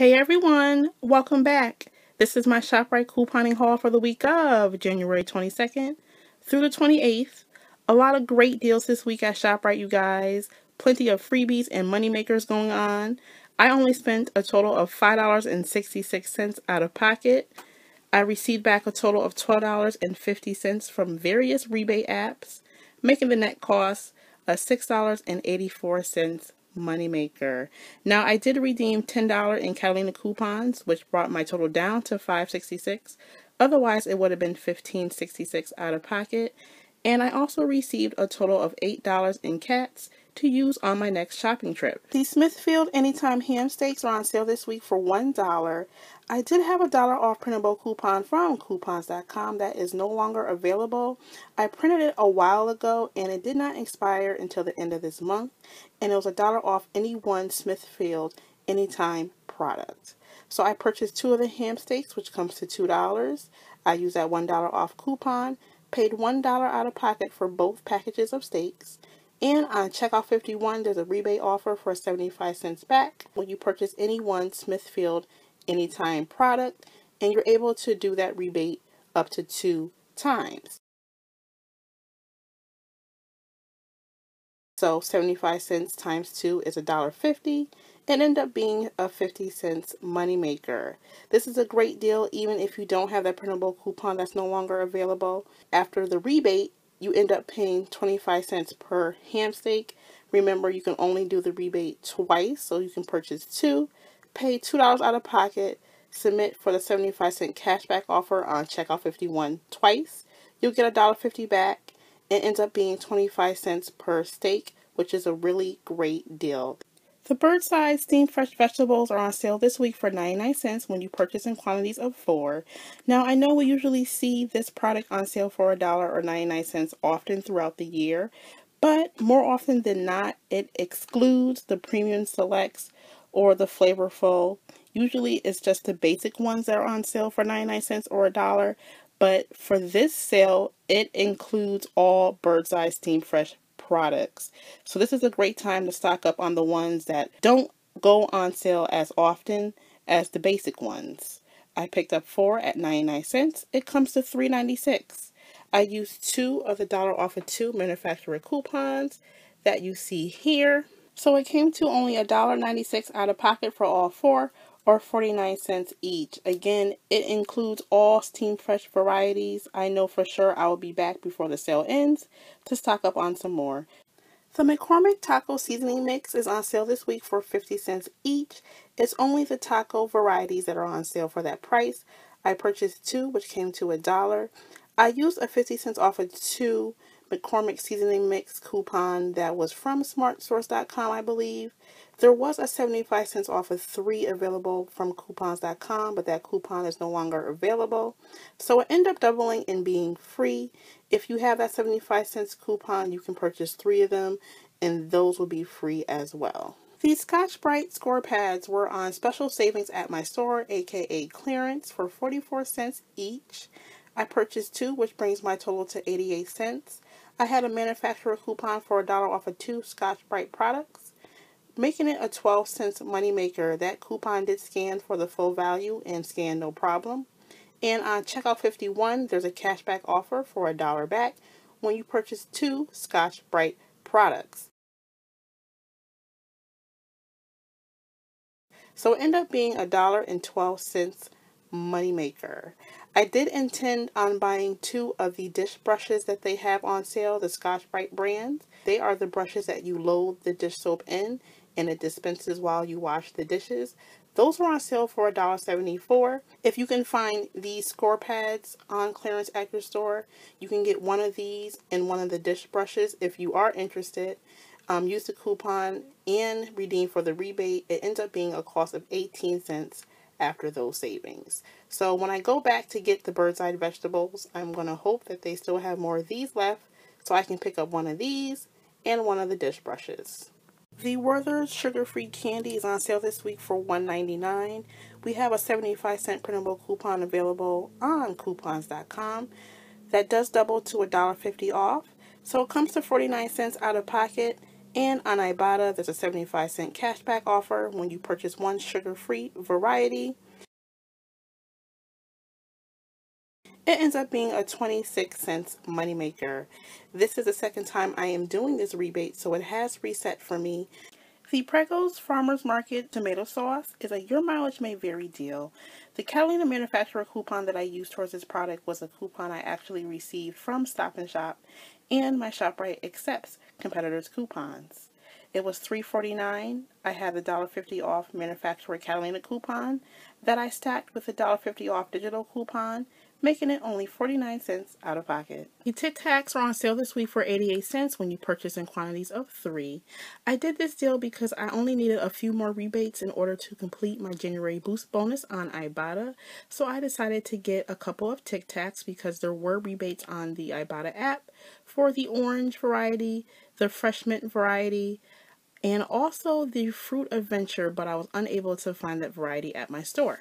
Hey everyone, welcome back. This is my ShopRite couponing haul for the week of January 22nd through the 28th. A lot of great deals this week at ShopRite, you guys. Plenty of freebies and money makers going on. I only spent a total of $5.66 out of pocket. I received back a total of $12.50 from various rebate apps, making the net cost of $6.84 moneymaker. Now I did redeem $10 in Catalina coupons, which brought my total down to 566. Otherwise, it would have been 1566 out of pocket. And I also received a total of $8 in cats to use on my next shopping trip. The Smithfield Anytime Ham Steaks are on sale this week for $1. I did have a dollar off printable coupon from coupons.com that is no longer available. I printed it a while ago and it did not expire until the end of this month. And it was a dollar off any one Smithfield Anytime product. So I purchased two of the ham steaks, which comes to $2. I used that $1 off coupon, paid $1 out of pocket for both packages of steaks. And on checkout 51, there's a rebate offer for 75 cents back when you purchase any one Smithfield Anytime product, and you're able to do that rebate up to two times. So 75 cents times two is $1.50 and end up being a 50 cents moneymaker. This is a great deal even if you don't have that printable coupon that's no longer available. After the rebate, you end up paying 25 cents per ham steak. Remember, you can only do the rebate twice, so you can purchase two, pay $2 out of pocket, submit for the 75 cent cashback offer on checkout 51 twice. You'll get $1.50 back. It ends up being 25 cents per steak, which is a really great deal. The Birdseye steamed fresh vegetables are on sale this week for 99 cents when you purchase in quantities of four. Now, I know we usually see this product on sale for a dollar or 99 cents often throughout the year, but more often than not, it excludes the premium selects or the flavorful. Usually, it's just the basic ones that are on sale for 99 cents or a dollar, but for this sale, it includes all Birdseye Steamed Fresh products. So this is a great time to stock up on the ones that don't go on sale as often as the basic ones. I picked up four at 99 cents. It comes to 3.96. I used two of the dollar off of two manufacturer coupons that you see here. So it came to only $1.96 out of pocket for all four or 49 cents each. Again, it includes all Steam Fresh varieties. I know for sure I will be back before the sale ends to stock up on some more. The McCormick Taco Seasoning Mix is on sale this week for 50 cents each. It's only the taco varieties that are on sale for that price. I purchased two, which came to a dollar. I used a 50 cents off of two McCormick Seasoning Mix coupon that was from smartsource.com, I believe. There was a 75 cents off of three available from coupons.com, but that coupon is no longer available. So it ended up doubling and being free. If you have that 75 cents coupon, you can purchase three of them, and those will be free as well. These Scotch-Brite score pads were on special savings at my store, aka clearance, for 44 cents each. I purchased two, which brings my total to 88 cents. I had a manufacturer coupon for a dollar off of two Scotch-Brite products, making it a 12 cents moneymaker. That coupon did scan for the full value and scan no problem. And on checkout 51, there's a cashback offer for a dollar back when you purchase two Scotch-Brite products. So it ended up being a dollar and 12 cents moneymaker. I did intend on buying two of the dish brushes that they have on sale, the Scotch-Brite brand. They are the brushes that you load the dish soap in and it dispenses while you wash the dishes. Those are on sale for $1.74. If you can find these score pads on clearance at your store, you can get one of these and one of the dish brushes if you are interested. Um, use the coupon and redeem for the rebate. It ends up being a cost of 18 cents after those savings. So when I go back to get the bird's eye vegetables, I'm going to hope that they still have more of these left so I can pick up one of these and one of the dish brushes. The Werther's sugar-free candy is on sale this week for $1.99. We have a 75 cent printable coupon available on coupons.com that does double to $1.50 off. So it comes to 49 cents out of pocket And on Ibotta, there's a 75 cent cashback offer when you purchase one sugar-free variety. It ends up being a 26 cents moneymaker. This is the second time I am doing this rebate, so it has reset for me. The Pregos Farmers Market tomato sauce is a Your Mileage May Vary deal. The Catalina manufacturer coupon that I used towards this product was a coupon I actually received from Stop and Shop, and my ShopRite accepts competitors' coupons. It was $3.49. I had the $1.50 off manufacturer Catalina coupon that I stacked with the $1.50 off digital coupon making it only 49 cents out of pocket. The Tic Tacs are on sale this week for 88 cents when you purchase in quantities of three. I did this deal because I only needed a few more rebates in order to complete my January boost bonus on Ibotta, so I decided to get a couple of Tic Tacs because there were rebates on the Ibotta app for the orange variety, the fresh mint variety, and also the Fruit Adventure, but I was unable to find that variety at my store.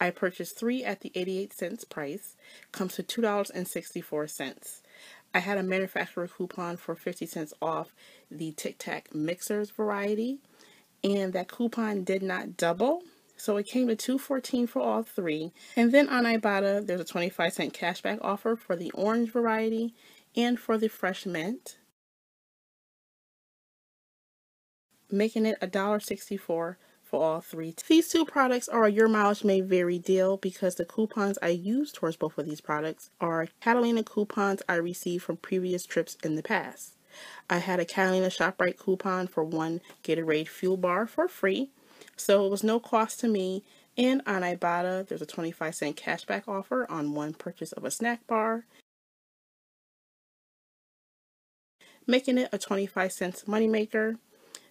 I purchased three at the 88 cents price, comes to $2.64. I had a manufacturer coupon for 50 cents off the Tic Tac Mixers variety, and that coupon did not double. So it came to 214 for all three. And then on Ibotta, there's a 25 cent cashback offer for the orange variety and for the fresh mint, making it $1.64 for all three. These two products are Your Mileage May Vary deal because the coupons I use towards both of these products are Catalina coupons I received from previous trips in the past. I had a Catalina ShopRite coupon for one Gatorade Fuel Bar for free, so it was no cost to me. And on Ibotta, there's a 25 cent cashback offer on one purchase of a snack bar, making it a 25 cents moneymaker.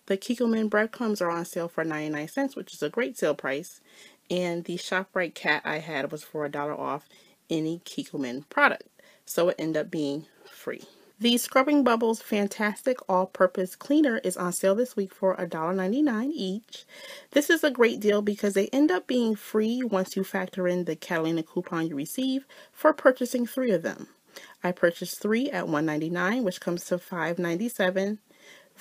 The Kikkoman breadcrumbs are on sale for 99 cents, which is a great sale price. And the ShopRite cat I had was for a dollar off any Kikkoman product. So it ended up being free. The Scrubbing Bubbles Fantastik All-Purpose Cleaner is on sale this week for $1.99 each. This is a great deal because they end up being free once you factor in the Catalina coupon you receive for purchasing three of them. I purchased three at $1.99, which comes to $5.97.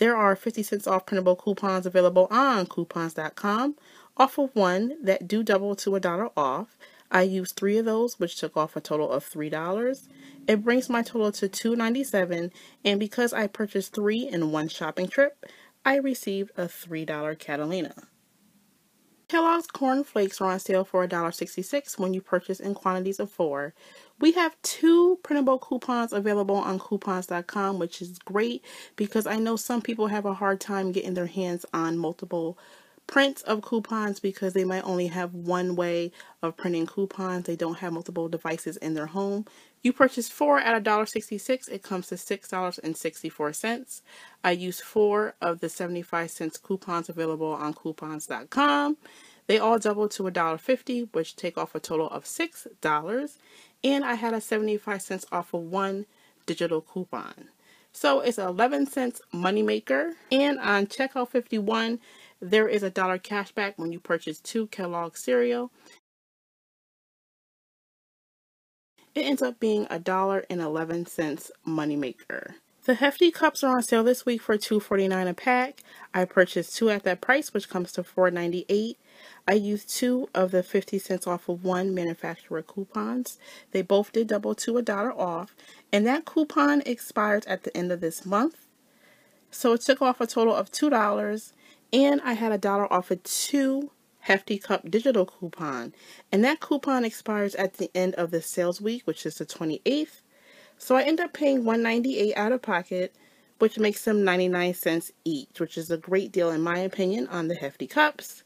There are 50 cents off printable coupons available on coupons.com. Off of one that do double to a dollar off. I used three of those, which took off a total of $3. It brings my total to $2.97, and because I purchased three in one shopping trip, I received a $3 Catalina. Kellogg's Corn Flakes are on sale for $1.66 when you purchase in quantities of four. We have two printable coupons available on coupons.com, which is great because I know some people have a hard time getting their hands on multiple prints of coupons because they might only have one way of printing coupons. They don't have multiple devices in their home. You purchase four at $1.66, it comes to $6.64. I use four of the 75 cents coupons available on coupons.com. They all double to $1.50, which take off a total of $6 and I had a 75 cents off of one digital coupon. So it's 11 cents moneymaker. And on checkout 51, there is a dollar cashback when you purchase two Kellogg cereal. It ends up being a dollar and 11 cents moneymaker. The Hefty cups are on sale this week for $2.49 a pack. I purchased two at that price, which comes to $4.98. I used two of the 50 cents off of one manufacturer coupons. They both did double to a dollar off, and that coupon expires at the end of this month. So it took off a total of $2, and I had a dollar off of two Hefty Cup digital coupon, and that coupon expires at the end of the sales week, which is the 28th. So I end up paying 198 out of pocket, which makes them 99 cents each, which is a great deal in my opinion on the Hefty Cups.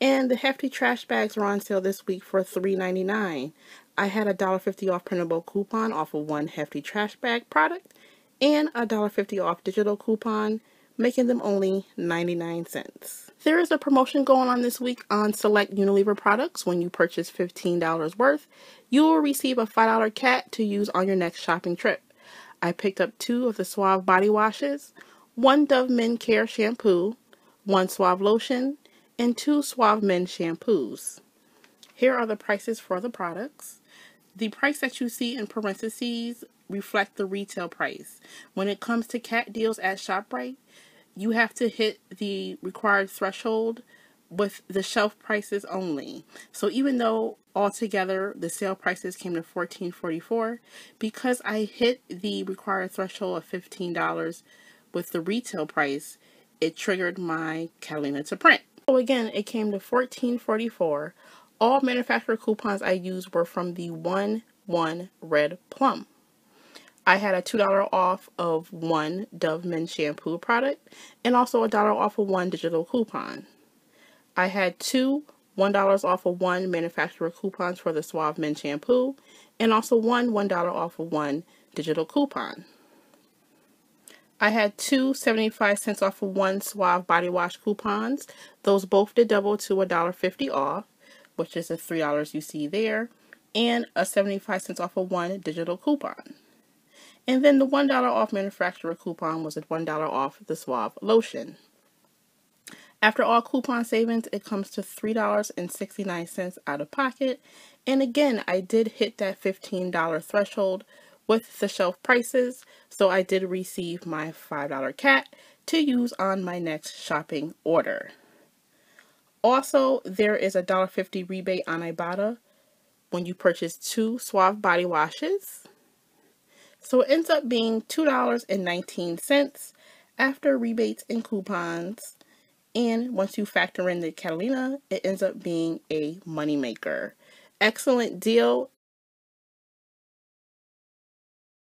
And the hefty trash bags are on sale this week for $3.99. I had a $1.50 off printable coupon off of one hefty trash bag product and a $1.50 off digital coupon, making them only 99 cents. There is a promotion going on this week on select Unilever products. When you purchase $15 worth, you will receive a $5 cat to use on your next shopping trip. I picked up two of the Suave body washes, one Dove Men Care shampoo, one Suave lotion, and two Suave Men shampoos. Here are the prices for the products. The price that you see in parentheses reflect the retail price. When it comes to cat deals at ShopRite, you have to hit the required threshold with the shelf prices only. So even though altogether the sale prices came to $14.44, because I hit the required threshold of $15 with the retail price, it triggered my Catalina to print. So again, it came to $14.44. All manufacturer coupons I used were from the 1 1 Red Plum. I had a $2 off of one Dove Men shampoo product and also a dollar off of one digital coupon. I had two $1 off of one manufacturer coupons for the Suave Men shampoo and also one $1 off of one digital coupon. I had two 75 cents off of one Suave body wash coupons. Those both did double to $1.50 off, which is the $3 you see there, and a 75 cents off of one digital coupon. And then the $1 off manufacturer coupon was at $1 off the Suave lotion. After all coupon savings, it comes to $3.69 out of pocket. And again, I did hit that $15 threshold with the shelf prices, so I did receive my $5 cat to use on my next shopping order. Also, there is a $1.50 rebate on Ibotta when you purchase two Suave body washes. So it ends up being $2.19 after rebates and coupons. And once you factor in the Catalina, it ends up being a moneymaker. Excellent deal.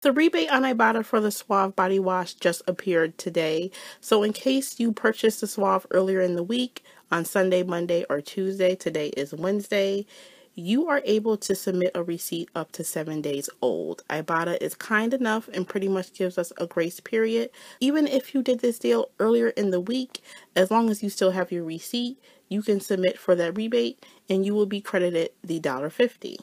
The rebate on Ibotta for the Suave body wash just appeared today. So in case you purchased the Suave earlier in the week on Sunday, Monday, or Tuesday, today is Wednesday, you are able to submit a receipt up to seven days old. Ibotta is kind enough and pretty much gives us a grace period. Even if you did this deal earlier in the week, as long as you still have your receipt, you can submit for that rebate and you will be credited the $1.50.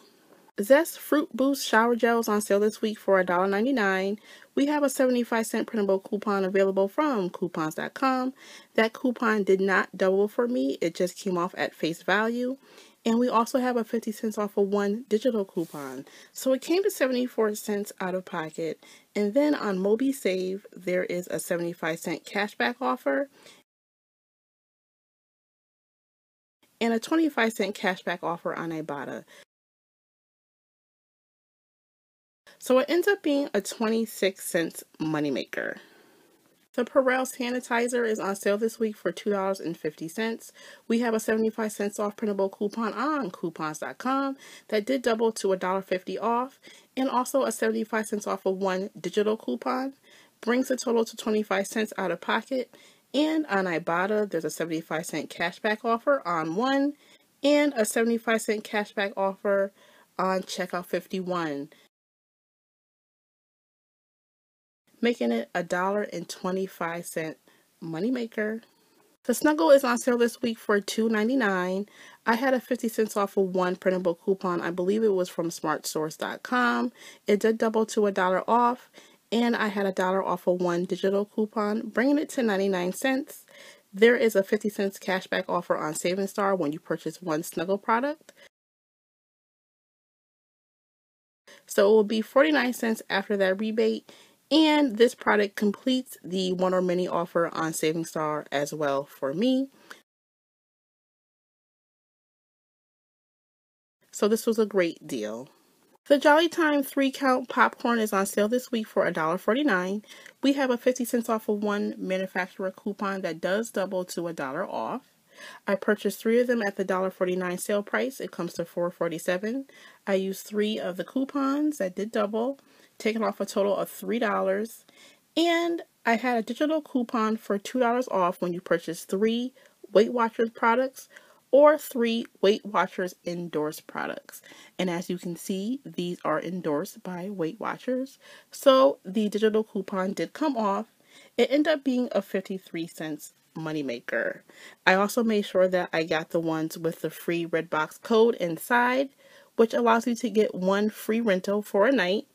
Zest Fruit Boost shower gels on sale this week for $1.99. We have a 75 cent printable coupon available from coupons.com. That coupon did not double for me, it just came off at face value. And we also have a 50 cents off of one digital coupon. So it came to 74 cents out of pocket. And then on MobiSave, there is a 75 cent cashback offer and a 25 cent cashback offer on Ibotta. So it ends up being a 26 cents moneymaker. The Purell sanitizer is on sale this week for $2.50. We have a 75 cents off printable coupon on coupons.com that did double to $1.50 off and also a 75 cents off of one digital coupon. Brings the total to 25 cents out of pocket. And on Ibotta, there's a 75 cent cashback offer on one and a 75 cent cashback offer on checkout 51. Making it a dollar and 25 cent moneymaker. The Snuggle is on sale this week for $2.99. I had a 50 cents off of one printable coupon. I believe it was from smartsource.com. It did double to a dollar off, and I had a dollar off of one digital coupon, bringing it to 99 cents. There is a 50 cents cashback offer on SavingStar when you purchase one Snuggle product. So it will be 49 cents after that rebate and this product completes the one or many offer on SavingStar as well for me. So this was a great deal. The Jolly Time 3 count popcorn is on sale this week for $1.49. We have a 50 cents off of one manufacturer coupon that does double to a dollar off. I purchased three of them at the $1.49 sale price. It comes to $4.47. I used three of the coupons that did double taking off a total of $3. And I had a digital coupon for $2 off when you purchase three Weight Watchers products or three Weight Watchers endorsed products. And as you can see, these are endorsed by Weight Watchers. So the digital coupon did come off. It ended up being a 53 cents moneymaker. I also made sure that I got the ones with the free Redbox code inside, which allows you to get one free rental for a night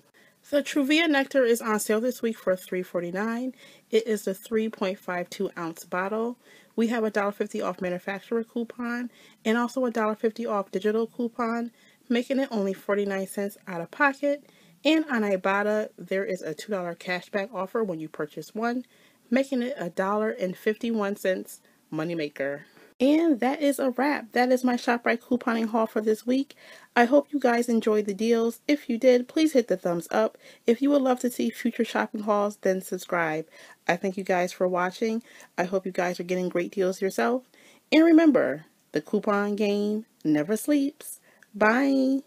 the Truvia Nectar is on sale this week for $3.49. It is the 3.52 ounce bottle. We have a $1.50 off manufacturer coupon and also a $1.50 off digital coupon, making it only 49 cents out of pocket. And on Ibotta, there is a $2 cashback offer when you purchase one, making it a dollar and 51 cents moneymaker. And that is a wrap. That is my ShopRite couponing haul for this week. I hope you guys enjoyed the deals. If you did, please hit the thumbs up. If you would love to see future shopping hauls, then subscribe. I thank you guys for watching. I hope you guys are getting great deals yourself. And remember, the coupon game never sleeps. Bye.